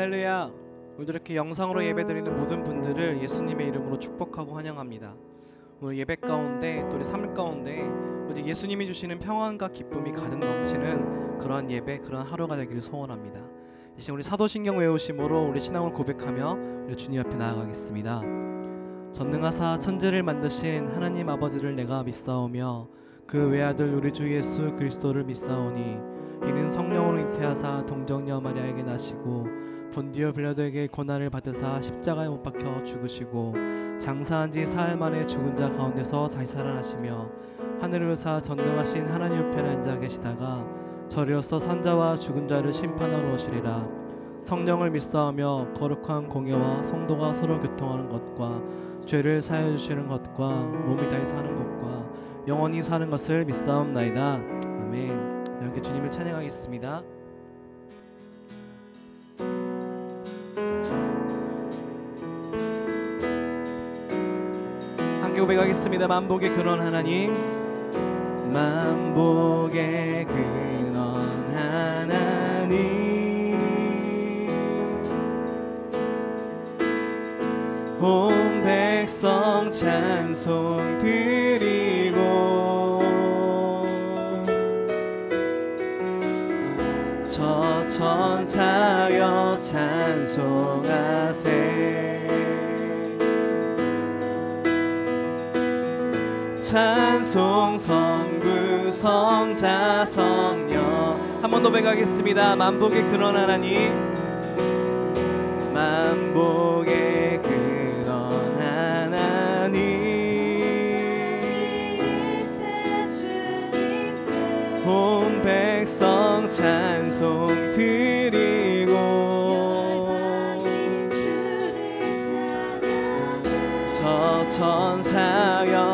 할렐루야. 오늘 이렇게 영상으로 예배드리는 모든 분들을 예수님의 이름으로 축복하고 환영합니다. 오늘 예배 가운데 또 우리 삶 가운데 우리 예수님이 주시는 평안과 기쁨이 가득 넘치는 그러한 예배, 그러한 하루가 되기를 소원합니다. 이 시간 우리 사도신경 외우심으로 우리 신앙을 고백하며 우리 주님 앞에 나아가겠습니다. 전능하사 천지를 만드신 하나님 아버지를 내가 믿사오며 그 외아들 우리 주 예수 그리스도를 믿사오니 이는 성령으로 잉태하사 동정녀 마리아에게 나시고 본디오 빌라도에게 고난을 받으사 십자가에 못 박혀 죽으시고 장사한 지 사흘 만에 죽은 자 가운데서 다시 살아나시며 하늘을 사 전능하신 하나님 우편에 앉아 계시다가 저리로서 산자와 죽은 자를 심판하러 오시리라. 성령을 믿사오며 거룩한 공예와 성도가 서로 교통하는 것과 죄를 사해 주시는 것과 몸이 다시 사는 것과 영원히 사는 것을 믿사옵나이다. 아멘. 이렇게 주님을 찬양하겠습니다. 함께 고백하겠습니다. 만복의 근원 하나님, 만복의 근원 하나님, 온 백성 찬송 드리고 저 천사여 찬송 찬송 성부 성자 성녀. 한번 더 배가겠습니다. 만복의 근원 하나님. 만복의 근원 하나님. 온 백성 찬송 드리고 저 천사여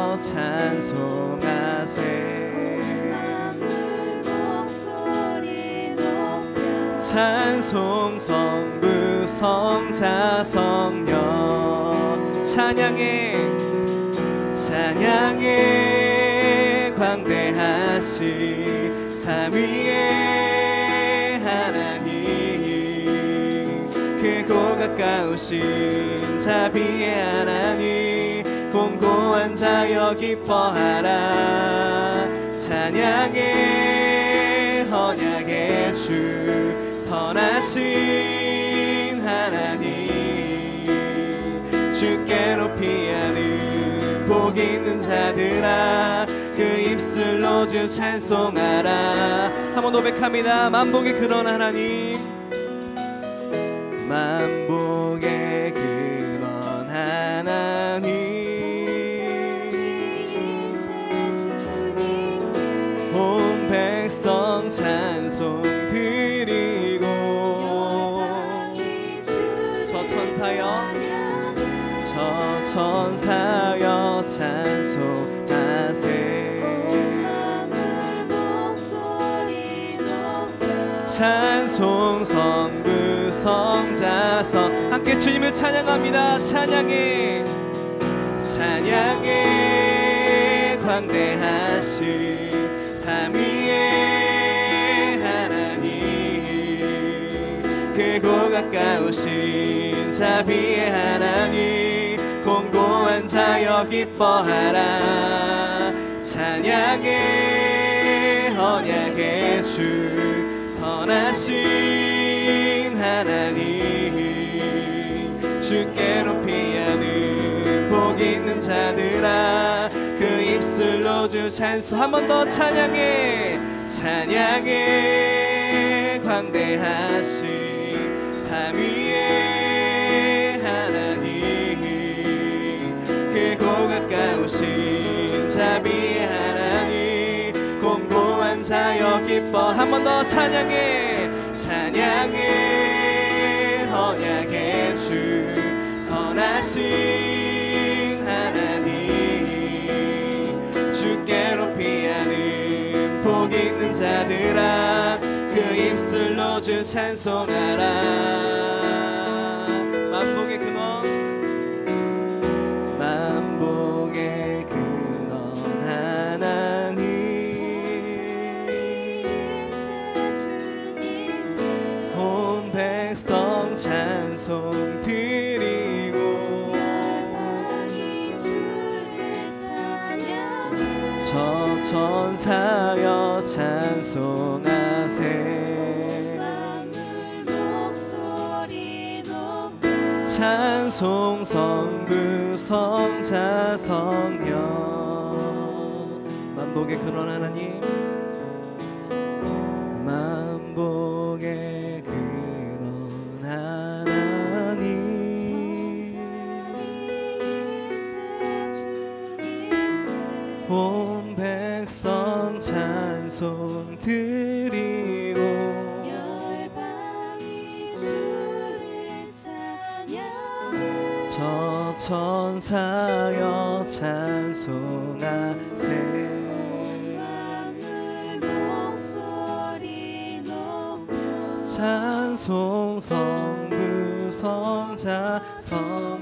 찬송 성부 성자 성녀 찬양해. 찬양해. 광대하시 삼위의 하나님. 크고 가까우신 자비의 하나님 공고한 자여 기뻐하라. 찬양해 헌약의 주 선하신 하나님. 주께 높이 하는 복 있는 자들아 그 입술로 주 찬송하라. 한번 고백합니다. 만복의 근원 하나님. 만 찬송 성부 성자서 함께 주님을 찬양합니다. 찬양해. 찬양해. 광대하신 삼위의 하나님. 크고 가까우신 자비의 하나님. 공고한 자여 기뻐하라. 찬양해. 언약의 주. 선 하나님 주께 높이 하는 복 있는 자들아 그 입술로 주 찬송 한 번 더 찬양해. 찬양해. 광대하신 삼위의 하나님 크고 가까우신 자비의 하나님 공고한 자여 기뻐 한 번 더 찬양해. 찬양해 선하신 하나님. 주께 높이 하는 복 있는 자들아 그 입술로 주 찬송하라 천사여 찬송하세. 찬송 성부 성자 성령. 만복의 근원 하나님. 만복 저 천사여 찬송하세. 찬송 성부 성자 성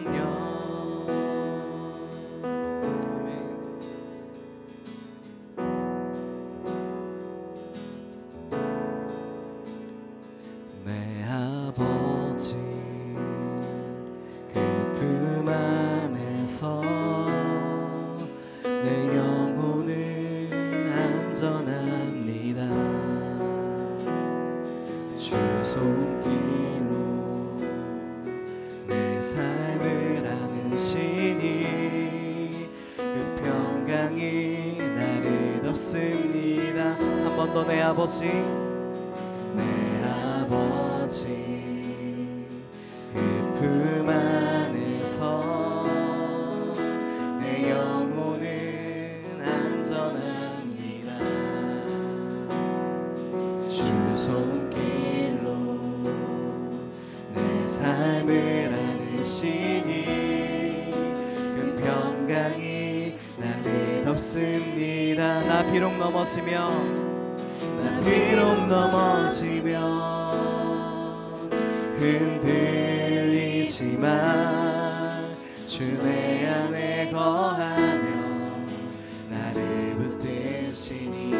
아버지 내 아버지 그 품 안에서 내 영혼은 안전합니다. 주 손길로 내 삶을 안으시니 그 평강이 나를 덮습니다. 나 비록 넘어지며 나 비록 넘어지며 흔들리지만 주내 안에 거하며 나를 붙드시니.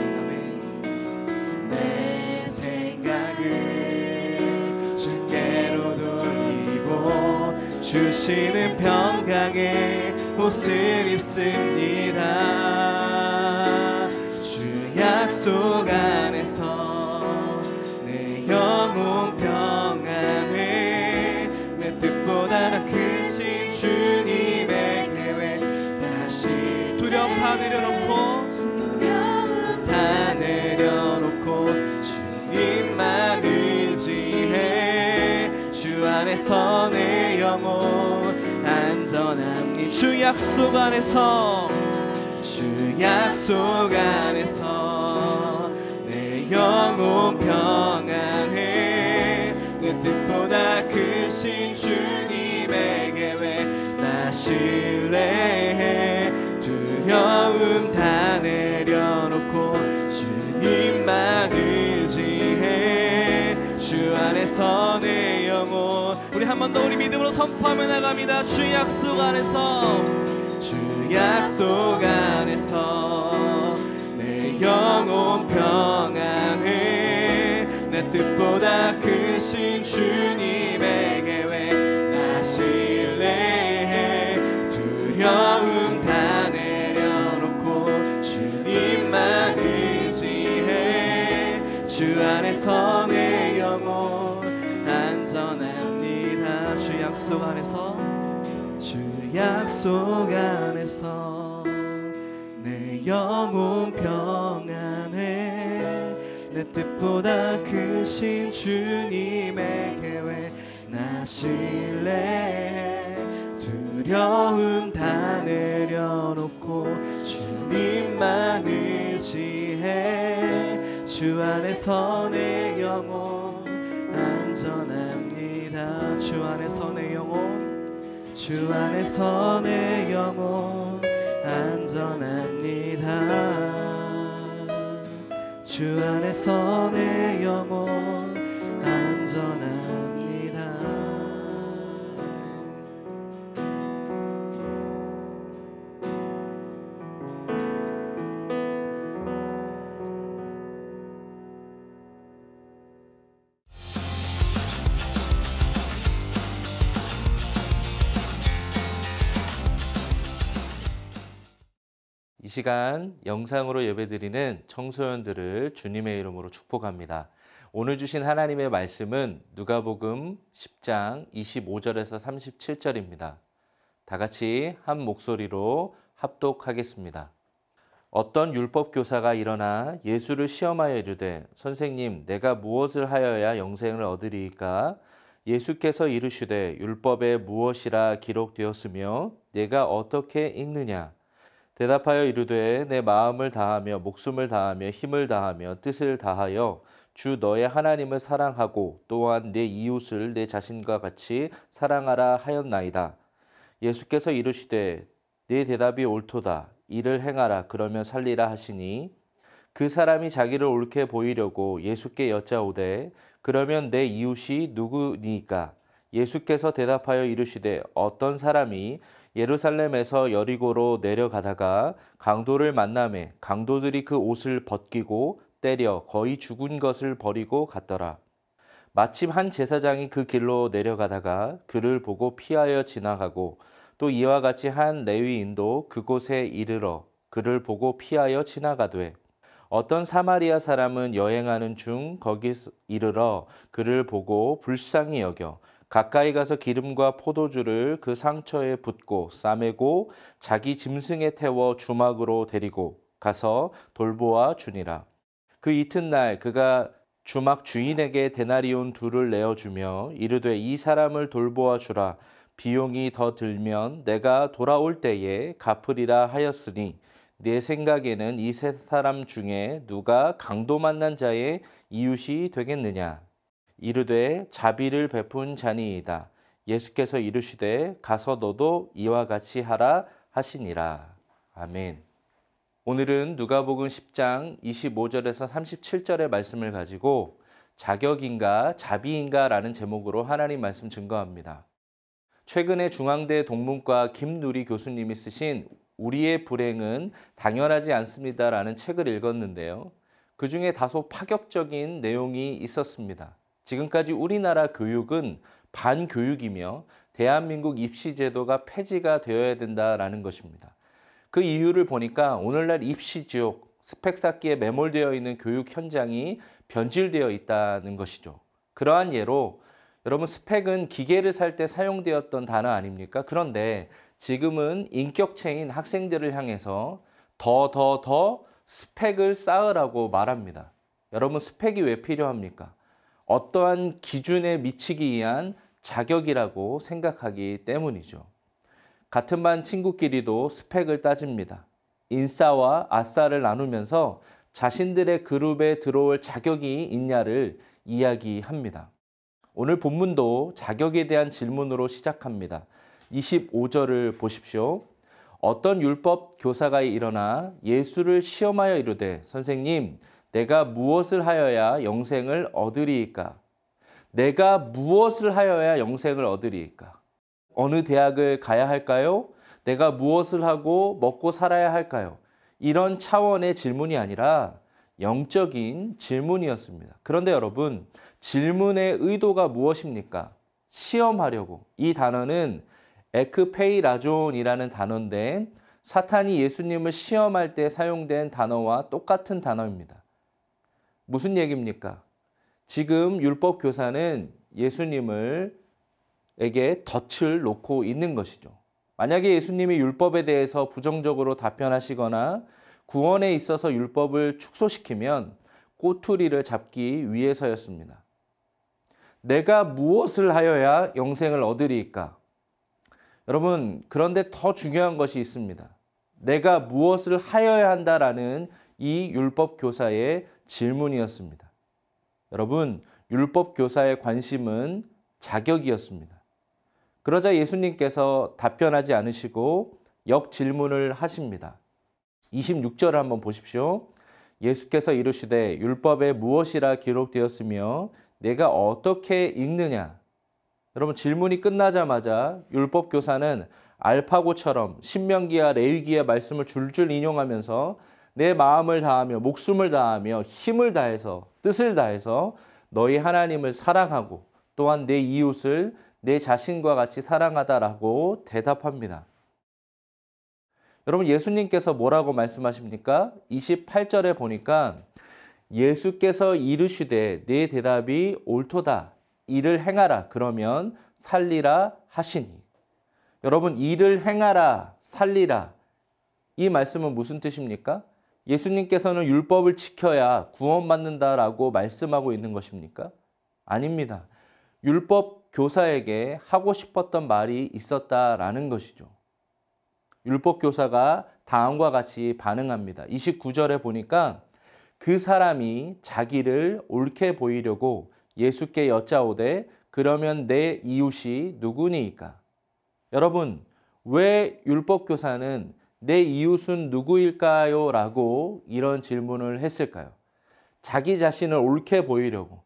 내 생각을 주께로 돌리고 주시는 평강의 옷을 입습니다 주 약속 안 에서 내 영혼 평안해 내 뜻보다 더 크신 주님의 계획 다시 두려움 다 내려놓고 두려움 다 내려놓고 주님만 의지해 주 안에서 내 영혼 안전합니 주 약속 안에서 주 약속 안에서 내 영혼 평안해. 내 뜻보다 크신 주님의 계획 나 신뢰해 두려움 다 내려놓고 주님만 의지해. 주 안에서 내 영혼. 우리 한 번 더 우리 믿음으로 선포하며 나갑니다. 주 약속 안에서. 주 약속 안에서. 내 영혼 평안해 내 뜻보다 크신 주님의 계획 나 신뢰해 두려움 다 내려놓고 주님만 의지해. 주 안에서 내 영혼 안전합니다. 주 약속 안에서. 주 약속 안에서 내 뜻보다 크신 주님의 계획 나 신뢰해 두려움 다 내려놓고 주님만 의지해 주 안에서 내 영혼 안전합니다. 주 안에서 내 영혼 주 안에서 내 영혼 안전합니다 주 안에서 내 영혼 시간 영상으로 예배드리는 청소년들을 주님의 이름으로 축복합니다. 오늘 주신 하나님의 말씀은 누가복음 10장 25절에서 37절입니다. 다 같이 한 목소리로 합독하겠습니다. 어떤 율법 교사가 일어나 예수를 시험하여 이르되 선생님 내가 무엇을 하여야 영생을 얻으리이까 예수께서 이르시되 율법에 무엇이라 기록되었으며 내가 어떻게 읽느냐 대답하여 이르되 내 마음을 다하며 목숨을 다하며 힘을 다하며 뜻을 다하여 주 너의 하나님을 사랑하고 또한 내 이웃을 내 자신과 같이 사랑하라 하였나이다. 예수께서 이르시되 내 대답이 옳도다. 이를 행하라 그러면 살리라 하시니 그 사람이 자기를 옳게 보이려고 예수께 여짜오되 그러면 내 이웃이 누구니까 예수께서 대답하여 이르시되 어떤 사람이 예루살렘에서 여리고로 내려가다가 강도를 만남에 강도들이 그 옷을 벗기고 때려 거의 죽은 것을 버리고 갔더라. 마침 한 제사장이 그 길로 내려가다가 그를 보고 피하여 지나가고 또 이와 같이 한 레위인도 그곳에 이르러 그를 보고 피하여 지나가되 어떤 사마리아 사람은 여행하는 중 거기 이르러 그를 보고 불쌍히 여겨 가까이 가서 기름과 포도주를 그 상처에 붓고 싸매고 자기 짐승에 태워 주막으로 데리고 가서 돌보아 주니라. 그 이튿날 그가 주막 주인에게 데나리온 둘을 내어주며 이르되 이 사람을 돌보아 주라. 비용이 더 들면 내가 돌아올 때에 갚으리라 하였으니 내 생각에는 이 세 사람 중에 누가 강도 만난 자의 이웃이 되겠느냐? 이르되 자비를 베푼 자니이다. 예수께서 이르시되 가서 너도 이와 같이 하라 하시니라. 아멘. 오늘은 누가복음 10장 25절에서 37절의 말씀을 가지고 자격인가 자비인가라는 제목으로 하나님 말씀 증거합니다. 최근에 중앙대 동문과 김누리 교수님이 쓰신 우리의 불행은 당연하지 않습니다라는 책을 읽었는데요. 그 중에 다소 파격적인 내용이 있었습니다. 지금까지 우리나라 교육은 반교육이며 대한민국 입시제도가 폐지가 되어야 된다라는 것입니다. 그 이유를 보니까 오늘날 입시지옥, 스펙 쌓기에 매몰되어 있는 교육 현장이 변질되어 있다는 것이죠. 그러한 예로 여러분 스펙은 기계를 살 때 사용되었던 단어 아닙니까? 그런데 지금은 인격체인 학생들을 향해서 더 더 더 스펙을 쌓으라고 말합니다. 여러분 스펙이 왜 필요합니까? 어떠한 기준에 미치기 위한 자격이라고 생각하기 때문이죠. 같은 반 친구끼리도 스펙을 따집니다. 인싸와 아싸를 나누면서 자신들의 그룹에 들어올 자격이 있냐를 이야기합니다. 오늘 본문도 자격에 대한 질문으로 시작합니다. 25절을 보십시오. 어떤 율법 교사가 일어나 예수를 시험하여 이르되 선생님 내가 무엇을 하여야 영생을 얻으리이까? 내가 무엇을 하여야 영생을 얻으리이까? 어느 대학을 가야 할까요? 내가 무엇을 하고 먹고 살아야 할까요? 이런 차원의 질문이 아니라 영적인 질문이었습니다. 그런데 여러분, 질문의 의도가 무엇입니까? 시험하려고. 이 단어는 ἐκπειράζων이라는 단어인데 사탄이 예수님을 시험할 때 사용된 단어와 똑같은 단어입니다. 무슨 얘기입니까? 지금 율법 교사는 예수님을 에게 덫을 놓고 있는 것이죠. 만약에 예수님이 율법에 대해서 부정적으로 답변하시거나 구원에 있어서 율법을 축소시키면 꼬투리를 잡기 위해서였습니다. 내가 무엇을 하여야 영생을 얻으리까? 여러분, 그런데 더 중요한 것이 있습니다. 내가 무엇을 하여야 한다라는 이 율법 교사의 질문이었습니다. 여러분, 율법 교사의 관심은 자격이었습니다. 그러자 예수님께서 답변하지 않으시고 역 질문을 하십니다. 26절을 한번 보십시오. 예수께서 이르시되 율법에 무엇이라 기록되었으며 내가 어떻게 읽느냐? 여러분 질문이 끝나자마자 율법 교사는 알파고처럼 신명기와 레위기의 말씀을 줄줄 인용하면서 내 마음을 다하며 목숨을 다하며 힘을 다해서 뜻을 다해서 너희 하나님을 사랑하고 또한 내 이웃을 내 자신과 같이 사랑하다라고 대답합니다. 여러분 예수님께서 뭐라고 말씀하십니까? 28절에 보니까 예수께서 이르시되 내 대답이 옳도다. 이를 행하라. 그러면 살리라 하시니. 여러분 일을 행하라. 살리라. 이 말씀은 무슨 뜻입니까? 예수님께서는 율법을 지켜야 구원받는다라고 말씀하고 있는 것입니까? 아닙니다. 율법 교사에게 하고 싶었던 말이 있었다라는 것이죠. 율법 교사가 다음과 같이 반응합니다. 29절에 보니까 그 사람이 자기를 옳게 보이려고 예수께 여짜오되 그러면 내 이웃이 누구니이까? 여러분, 왜 율법 교사는 내 이웃은 누구일까요? 라고 이런 질문을 했을까요? 자기 자신을 옳게 보이려고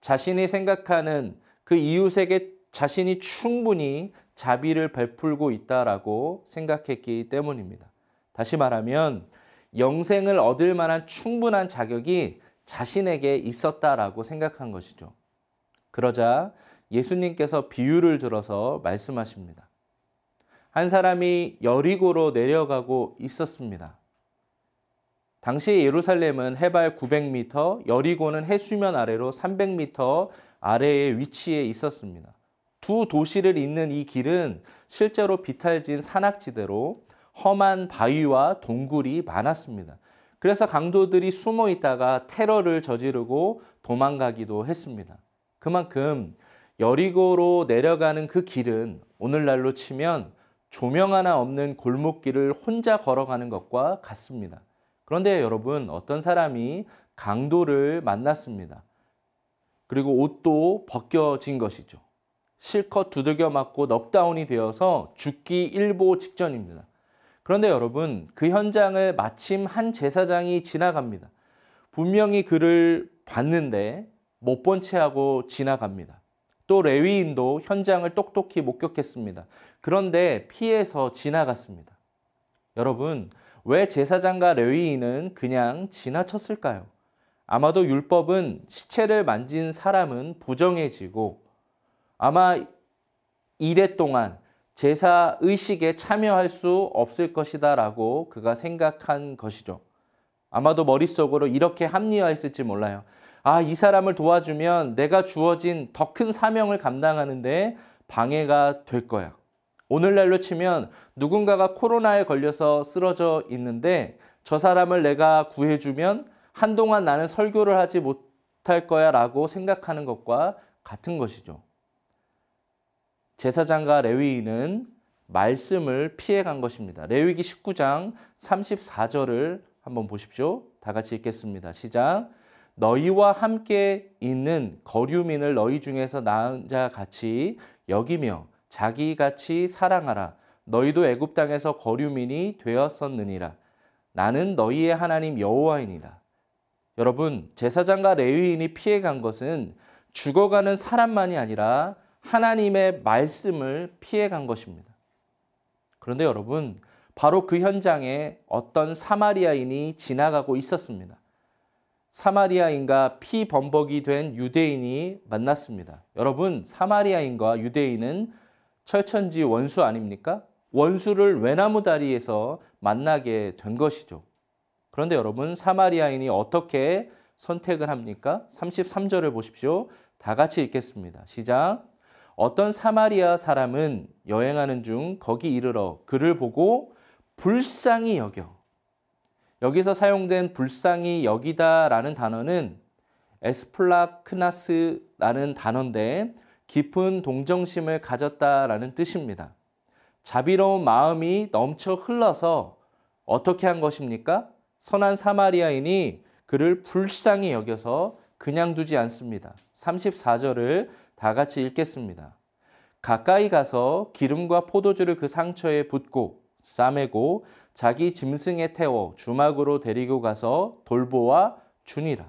자신이 생각하는 그 이웃에게 자신이 충분히 자비를 베풀고 있다라고 생각했기 때문입니다. 다시 말하면 영생을 얻을 만한 충분한 자격이 자신에게 있었다라고 생각한 것이죠. 그러자 예수님께서 비유를 들어서 말씀하십니다. 한 사람이 여리고로 내려가고 있었습니다. 당시 예루살렘은 해발 900m, 여리고는 해수면 아래로 300m 아래에 위치해 있었습니다. 두 도시를 잇는 이 길은 실제로 비탈진 산악지대로 험한 바위와 동굴이 많았습니다. 그래서 강도들이 숨어 있다가 테러를 저지르고 도망가기도 했습니다. 그만큼 여리고로 내려가는 그 길은 오늘날로 치면 조명 하나 없는 골목길을 혼자 걸어가는 것과 같습니다. 그런데 여러분, 어떤 사람이 강도를 만났습니다. 그리고 옷도 벗겨진 것이죠. 실컷 두들겨 맞고 넉다운이 되어서 죽기 일보 직전입니다. 그런데 여러분, 그 현장을 마침 한 제사장이 지나갑니다. 분명히 그를 봤는데 못 본 채 하고 지나갑니다. 또 레위인도 현장을 똑똑히 목격했습니다. 그런데 피해서 지나갔습니다. 여러분, 왜 제사장과 레위인은 그냥 지나쳤을까요? 아마도 율법은 시체를 만진 사람은 부정해지고 아마 이래 동안 제사 의식에 참여할 수 없을 것이다 라고 그가 생각한 것이죠. 아마도 머릿속으로 이렇게 합리화했을지 몰라요. 아, 이 사람을 도와주면 내가 주어진 더 큰 사명을 감당하는데 방해가 될 거야. 오늘날로 치면 누군가가 코로나에 걸려서 쓰러져 있는데 저 사람을 내가 구해주면 한동안 나는 설교를 하지 못할 거야 라고 생각하는 것과 같은 것이죠. 제사장과 레위인은 말씀을 피해 간 것입니다. 레위기 19장 34절을 한번 보십시오. 다 같이 읽겠습니다. 시작. 너희와 함께 있는 거류민을 너희 중에서 나은 자 같이 여기며 자기 같이 사랑하라. 너희도 애굽 땅에서 거류민이 되었었느니라. 나는 너희의 하나님 여호와이니라. 여러분, 제사장과 레위인이 피해 간 것은 죽어가는 사람만이 아니라 하나님의 말씀을 피해 간 것입니다. 그런데 여러분, 바로 그 현장에 어떤 사마리아인이 지나가고 있었습니다. 사마리아인과 피범벅이 된 유대인이 만났습니다. 여러분, 사마리아인과 유대인은 철천지 원수 아닙니까? 원수를 외나무 다리에서 만나게 된 것이죠. 그런데 여러분, 사마리아인이 어떻게 선택을 합니까? 33절을 보십시오. 다 같이 읽겠습니다. 시작. 어떤 사마리아 사람은 여행하는 중 거기 이르러 그를 보고 불쌍히 여겨. 여기서 사용된 불쌍히 여기다라는 단어는 에스플라크나스라는 단어인데 깊은 동정심을 가졌다라는 뜻입니다. 자비로운 마음이 넘쳐 흘러서 어떻게 한 것입니까? 선한 사마리아인이 그를 불쌍히 여겨서 그냥 두지 않습니다. 34절을 다 같이 읽겠습니다. 가까이 가서 기름과 포도주를 그 상처에 붓고 싸매고 자기 짐승에 태워 주막으로 데리고 가서 돌보아 주니라.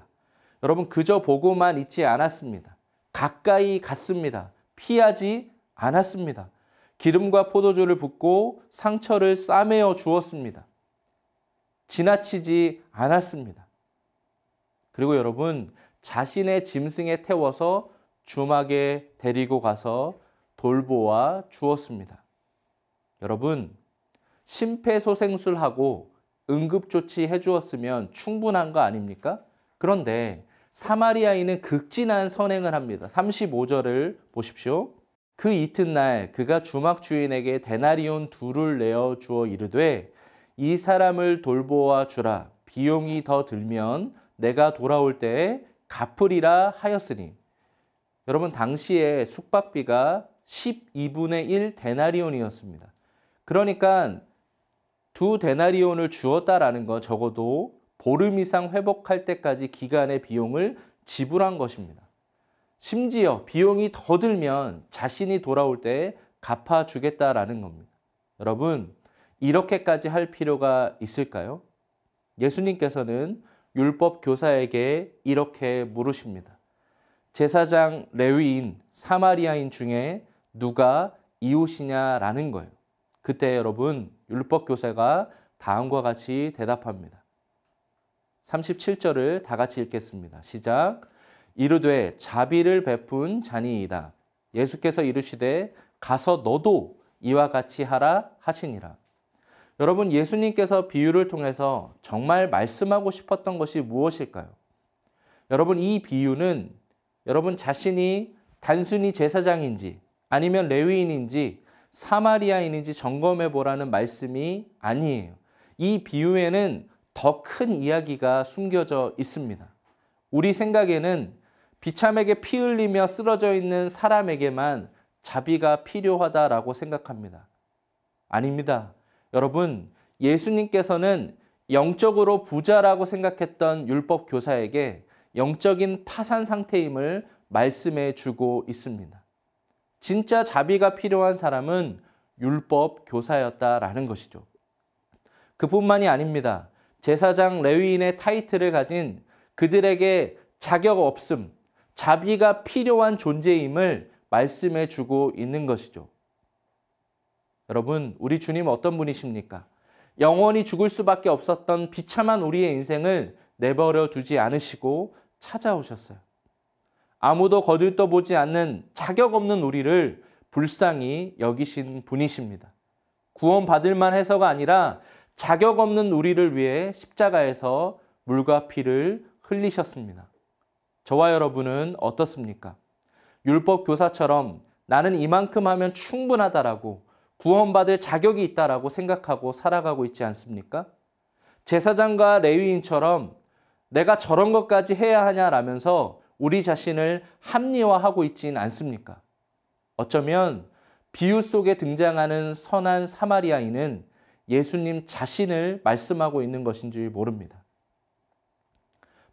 여러분 그저 보고만 있지 않았습니다. 가까이 갔습니다. 피하지 않았습니다. 기름과 포도주를 붓고 상처를 싸매어 주었습니다. 지나치지 않았습니다. 그리고 여러분 자신의 짐승에 태워서 주막에 데리고 가서 돌보아 주었습니다. 여러분 심폐소생술하고 응급조치 해주었으면 충분한 거 아닙니까? 그런데 사마리아인은 극진한 선행을 합니다. 35절을 보십시오. 그 이튿날 그가 주막 주인에게 데나리온 둘을 내어 주어 이르되 이 사람을 돌보아 주라 비용이 더 들면 내가 돌아올 때에 갚으리라 하였으니 여러분 당시에 숙박비가 12분의 1 데나리온이었습니다. 그러니까 두 데나리온을 주었다라는 건 적어도 보름 이상 회복할 때까지 기간의 비용을 지불한 것입니다. 심지어 비용이 더 들면 자신이 돌아올 때 갚아주겠다라는 겁니다. 여러분, 이렇게까지 할 필요가 있을까요? 예수님께서는 율법 교사에게 이렇게 물으십니다. 제사장 레위인 사마리아인 중에 누가 이웃이냐라는 거예요. 그때 여러분 율법 교사가 다음과 같이 대답합니다. 37절을 다 같이 읽겠습니다. 시작. 이르되 자비를 베푼 자니이다. 예수께서 이르시되 가서 너도 이와 같이 하라 하시니라. 여러분 예수님께서 비유를 통해서 정말 말씀하고 싶었던 것이 무엇일까요? 여러분 이 비유는 여러분 자신이 단순히 제사장인지 아니면 레위인인지 사마리아인인지 점검해 보라는 말씀이 아니에요. 이 비유에는 더 큰 이야기가 숨겨져 있습니다. 우리 생각에는 비참하게 피 흘리며 쓰러져 있는 사람에게만 자비가 필요하다라고 생각합니다. 아닙니다. 여러분, 예수님께서는 영적으로 부자라고 생각했던 율법 교사에게 영적인 파산 상태임을 말씀해 주고 있습니다. 진짜 자비가 필요한 사람은 율법 교사였다라는 것이죠. 그뿐만이 아닙니다. 제사장 레위인의 타이틀을 가진 그들에게 자격 없음, 자비가 필요한 존재임을 말씀해 주고 있는 것이죠. 여러분, 우리 주님 어떤 분이십니까? 영원히 죽을 수밖에 없었던 비참한 우리의 인생을 내버려 두지 않으시고 찾아오셨어요. 아무도 거들떠 보지 않는 자격 없는 우리를 불쌍히 여기신 분이십니다. 구원받을 만 해서가 아니라 자격 없는 우리를 위해 십자가에서 물과 피를 흘리셨습니다. 저와 여러분은 어떻습니까? 율법 교사처럼 나는 이만큼 하면 충분하다라고 구원받을 자격이 있다라고 생각하고 살아가고 있지 않습니까? 제사장과 레위인처럼 내가 저런 것까지 해야 하냐라면서 우리 자신을 합리화하고 있진 않습니까? 어쩌면 비유 속에 등장하는 선한 사마리아인은 예수님 자신을 말씀하고 있는 것인지 모릅니다.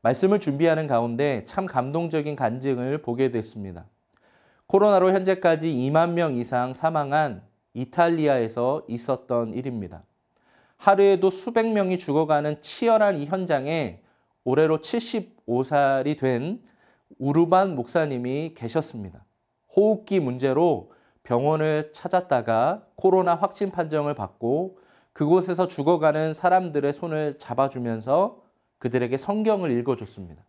말씀을 준비하는 가운데 참 감동적인 간증을 보게 됐습니다. 코로나로 현재까지 2만 명 이상 사망한 이탈리아에서 있었던 일입니다. 하루에도 수백 명이 죽어가는 치열한 이 현장에 올해로 75살이 된 우르반 목사님이 계셨습니다. 호흡기 문제로 병원을 찾았다가 코로나 확진 판정을 받고 그곳에서 죽어가는 사람들의 손을 잡아주면서 그들에게 성경을 읽어줬습니다.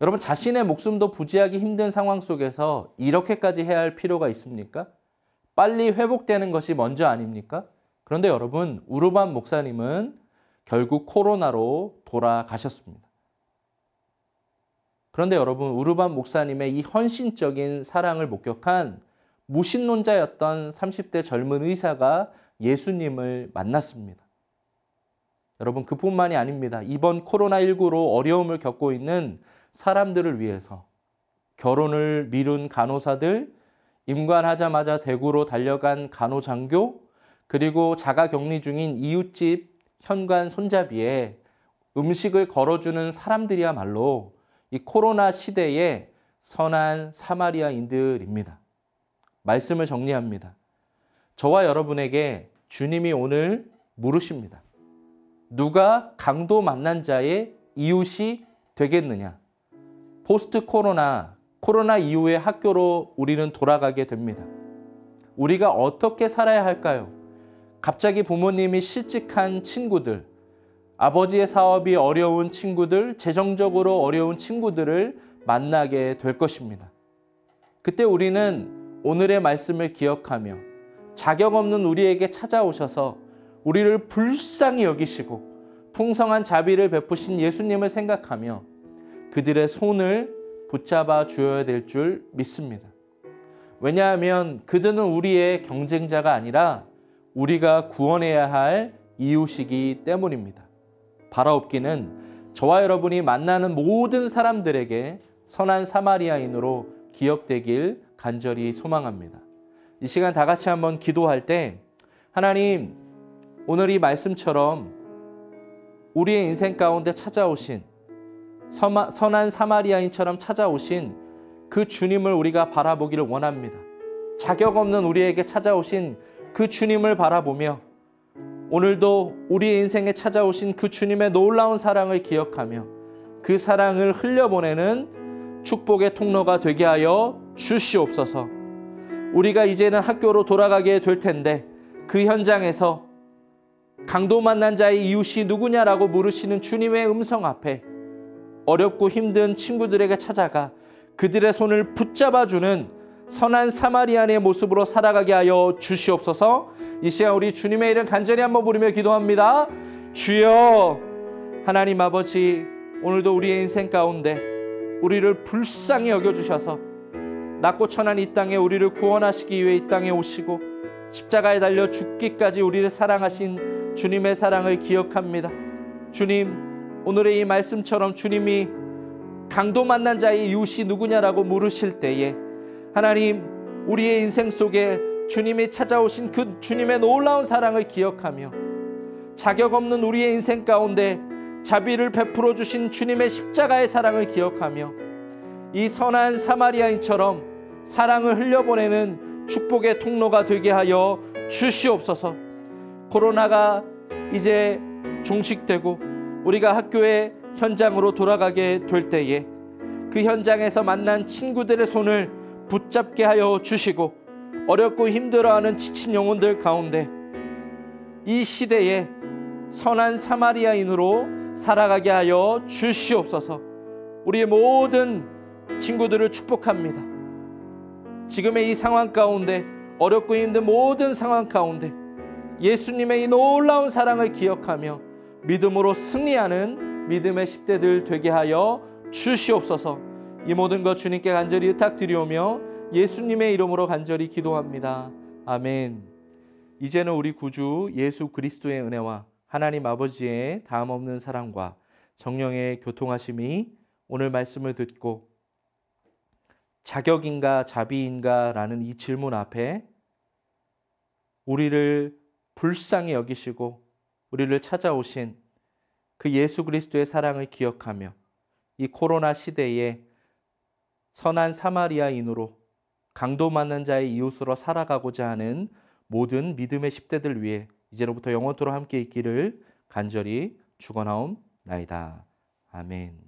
여러분 자신의 목숨도 부지하기 힘든 상황 속에서 이렇게까지 해야 할 필요가 있습니까? 빨리 회복되는 것이 먼저 아닙니까? 그런데 여러분 우르반 목사님은 결국 코로나로 돌아가셨습니다. 그런데 여러분 우르반 목사님의 이 헌신적인 사랑을 목격한 무신론자였던 30대 젊은 의사가 예수님을 만났습니다. 여러분 그뿐만이 아닙니다. 이번 코로나19로 어려움을 겪고 있는 사람들을 위해서 결혼을 미룬 간호사들, 임관하자마자 대구로 달려간 간호장교, 그리고 자가 격리 중인 이웃집 현관 손잡이에 음식을 걸어주는 사람들이야말로 이 코로나 시대의 선한 사마리아인들입니다. 말씀을 정리합니다. 저와 여러분에게 주님이 오늘 물으십니다. 누가 강도 만난 자의 이웃이 되겠느냐? 포스트 코로나, 코로나 이후의 학교로 우리는 돌아가게 됩니다. 우리가 어떻게 살아야 할까요? 갑자기 부모님이 실직한 친구들, 아버지의 사업이 어려운 친구들, 재정적으로 어려운 친구들을 만나게 될 것입니다. 그때 우리는 오늘의 말씀을 기억하며 자격 없는 우리에게 찾아오셔서 우리를 불쌍히 여기시고 풍성한 자비를 베푸신 예수님을 생각하며 그들의 손을 붙잡아 주어야 될 줄 믿습니다. 왜냐하면 그들은 우리의 경쟁자가 아니라 우리가 구원해야 할 이웃이기 때문입니다. 바라옵기는 저와 여러분이 만나는 모든 사람들에게 선한 사마리아인으로 기억되길 간절히 소망합니다. 이 시간 다 같이 한번 기도할 때 하나님 오늘 이 말씀처럼 우리의 인생 가운데 찾아오신 선한 사마리아인처럼 찾아오신 그 주님을 우리가 바라보기를 원합니다. 자격 없는 우리에게 찾아오신 그 주님을 바라보며 오늘도 우리 인생에 찾아오신 그 주님의 놀라운 사랑을 기억하며 그 사랑을 흘려보내는 축복의 통로가 되게 하여 주시옵소서. 우리가 이제는 학교로 돌아가게 될 텐데 그 현장에서 강도 만난 자의 이웃이 누구냐라고 물으시는 주님의 음성 앞에 어렵고 힘든 친구들에게 찾아가 그들의 손을 붙잡아주는 선한 사마리안의 모습으로 살아가게 하여 주시옵소서. 이 시간 우리 주님의 이름 간절히 한번 부르며 기도합니다. 주여 하나님 아버지 오늘도 우리의 인생 가운데 우리를 불쌍히 여겨 주셔서 낮고 천한 이 땅에 우리를 구원하시기 위해 이 땅에 오시고 십자가에 달려 죽기까지 우리를 사랑하신 주님의 사랑을 기억합니다. 주님 오늘의 이 말씀처럼 주님이 강도 만난 자의 이웃이 누구냐라고 물으실 때에 하나님 우리의 인생 속에 주님이 찾아오신 그 주님의 놀라운 사랑을 기억하며 자격 없는 우리의 인생 가운데 자비를 베풀어 주신 주님의 십자가의 사랑을 기억하며 이 선한 사마리아인처럼 사랑을 흘려보내는 축복의 통로가 되게 하여 주시옵소서. 코로나가 이제 종식되고 우리가 학교의 현장으로 돌아가게 될 때에 그 현장에서 만난 친구들의 손을 붙잡게 하여 주시고 어렵고 힘들어하는 지친 영혼들 가운데 이 시대에 선한 사마리아인으로 살아가게 하여 주시옵소서. 우리의 모든 친구들을 축복합니다. 지금의 이 상황 가운데 어렵고 힘든 모든 상황 가운데 예수님의 이 놀라운 사랑을 기억하며 믿음으로 승리하는 믿음의 10대들 되게 하여 주시옵소서. 이 모든 것 주님께 간절히 부탁드리오며 예수님의 이름으로 간절히 기도합니다. 아멘. 이제는 우리 구주 예수 그리스도의 은혜와 하나님 아버지의 다음 없는 사랑과 성령의 교통하심이 오늘 말씀을 듣고 자격인가 자비인가라는 이 질문 앞에 우리를 불쌍히 여기시고 우리를 찾아오신 그 예수 그리스도의 사랑을 기억하며 이 코로나 시대에 선한 사마리아인으로 강도 맞는 자의 이웃으로 살아가고자 하는 모든 믿음의 10대들 위해 이제로부터 영원토록 함께 있기를 간절히 축원하옵나이다. 아멘.